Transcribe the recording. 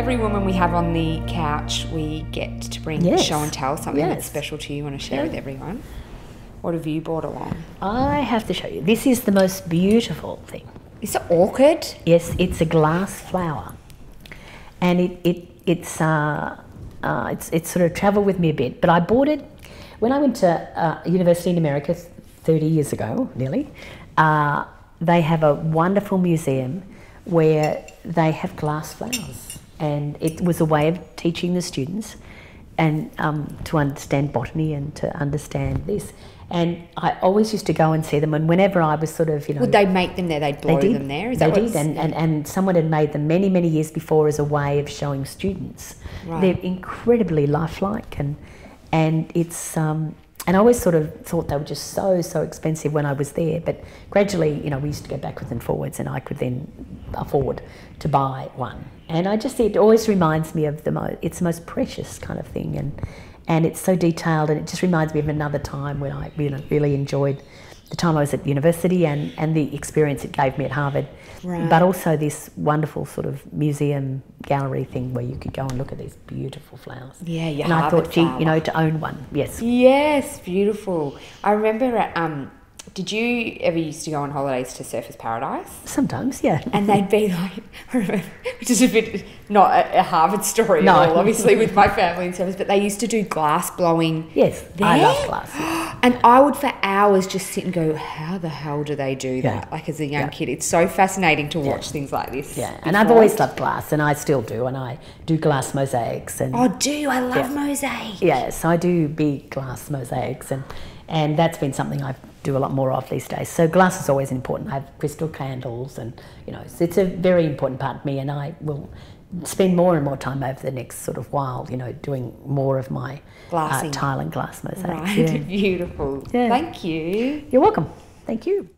Every woman we have on the couch, we get to bring Yes. show and tell something that's special to you. You want to share Yeah. with everyone. What have you brought along? I have to show you. This is the most beautiful thing. Is it orchid? Yes, it's a glass flower, and it, it it's uh, uh, it's it's sort of travelled with me a bit. But I bought it when I went to uh, university in America thirty years ago, nearly. Uh, they have a wonderful museum where they have glass flowers, and it was a way of teaching the students and um, to understand botany and to understand this. And I always used to go and see them, and whenever I was sort of, you know, Would they make them there? They'd blow they them there. Is they that did, and, and, and someone had made them many, many years before as a way of showing students. Right. They're incredibly lifelike, and and it's um, and I always sort of thought they were just so so expensive when I was there. But gradually, you know, we used to go backwards and forwards, and I could then afford to buy one. And I just it always reminds me of the most. It's the most precious kind of thing, and and it's so detailed, and it just reminds me of another time when I know really enjoyed the time I was at university and, and the experience it gave me at Harvard, Right. but also this wonderful sort of museum gallery thing where you could go and look at these beautiful flowers. Yeah, your and I Harvard thought, gee, flower. you know, to own one, yes. Yes, beautiful. I remember at, um, did you ever used to go on holidays to Surfers Paradise? Sometimes, yeah. And they'd be like, which is a bit not a, Harvard story No. at all, obviously, with my family and service, but they used to do glass blowing. yes, I love glass. yes. And I would for hours just sit and go, how the hell do they do that? Yeah. Like as a young Yeah. kid, it's so fascinating to watch things like this. Yeah, and I've always loved glass, and I still do, and I do glass mosaics, and Oh, do I love Yeah. mosaic? Yes, I do big glass mosaics, and and that's been something I do a lot more of these days. So glass is always important. I have crystal candles, and you know, so it's a very important part of me, and I will spend more and more time over the next sort of while, you know, doing more of my uh, tile and glass mosaics. Right, Yeah. beautiful. Yeah. Thank you. You're welcome. Thank you.